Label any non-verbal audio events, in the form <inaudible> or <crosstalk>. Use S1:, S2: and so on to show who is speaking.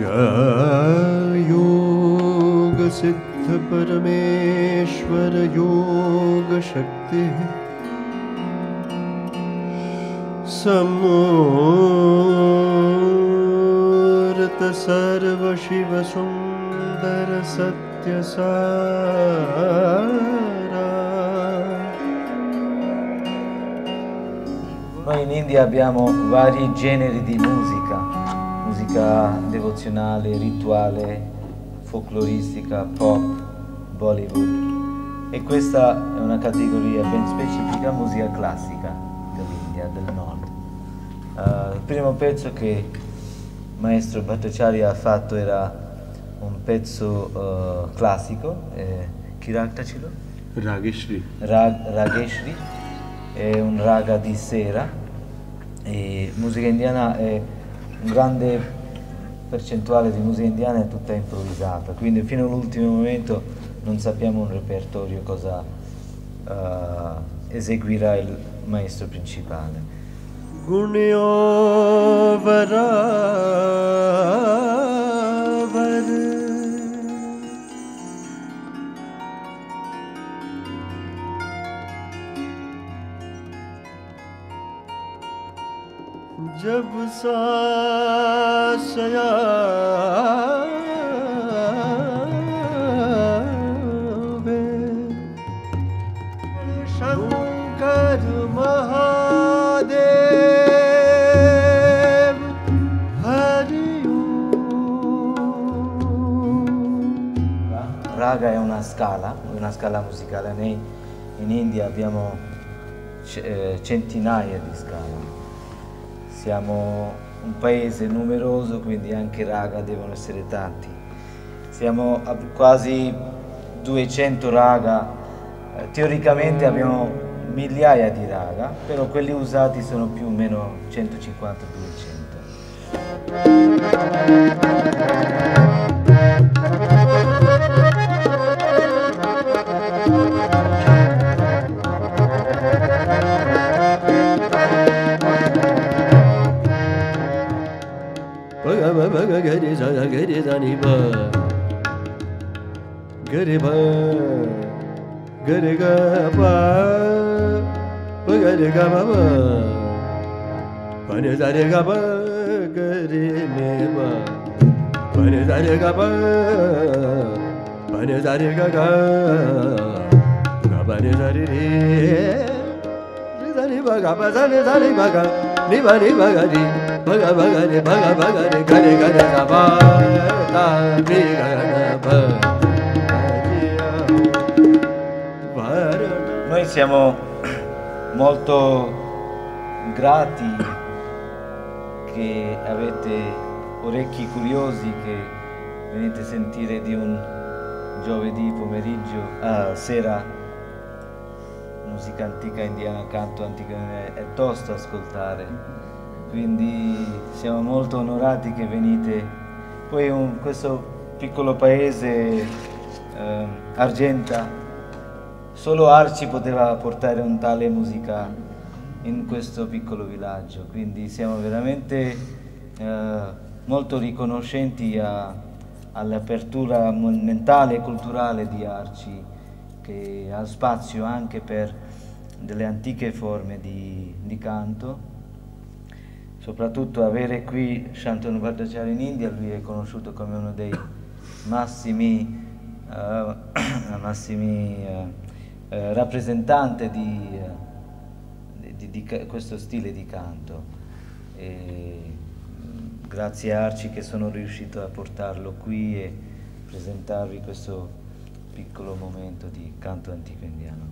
S1: या योगसिद्धपरमेश्वर योगशक्तिः समूर्त सर्वशिवसुन्दर सत्यसारा
S2: Noi in India abbiamo vari generi di musica, musica devozionale, rituale, folcloristica, pop, Bollywood e questa è una categoria ben specifica, musica classica dell'India, del nord. Uh, il primo pezzo che il maestro Bhattacharya ha fatto era un pezzo uh, classico, eh, Chiraktacilo?
S1: Rageshri.
S2: Rag, Rageshri, è un raga di sera e musica indiana è un grande percentuale di musica indiana è tutta improvvisata, quindi fino all'ultimo momento non sappiamo un repertorio cosa uh, eseguirà il maestro principale.
S1: Gunio जब सासया शंकर महादेव हरिओम
S2: Raga è una scala, una scala musicale. Noi in India abbiamo c- eh, centinaia di scale. Siamo un paese numeroso, quindi anche raga devono essere tanti. Siamo a quasi 200 raga, Eh, teoricamente abbiamo migliaia di raga, però quelli usati sono più o meno 150-200.
S1: Gari sa gari sa ni ba gari ba gari ga ba ba gari ga ba ba ba ni sa re ga ba gari ne ba ba ni sa re ga ba ba ni sa re ga ga ga ba ni sa re re Ni sa ni ba ga ba sa ni sa ni ba ga ni ba ni ba ga ni ba ga ba ga
S2: Noi siamo molto grati che avete orecchi curiosi che venite a sentire di un giovedì pomeriggio, ah, sera, musica antica indiana, canto antico è tosto ascoltare, quindi siamo molto onorati che venite. Poi un- questo piccolo paese, eh, Argenta, Solo Arci poteva portare un tale musica in questo piccolo villaggio, quindi siamo veramente eh, molto riconoscenti all'apertura mentale e culturale di Arci, che ha spazio anche per delle antiche forme di, di canto. Soprattutto avere qui Shantanu Bhattacharya in India, lui è conosciuto come uno dei massimi, eh, <clears throat> massimi eh, eh, di, eh, di- di ca- questo stile di canto. E, mh, grazie a Arci che sono riuscito a portarlo qui e presentarvi questo piccolo momento di canto antico indiano.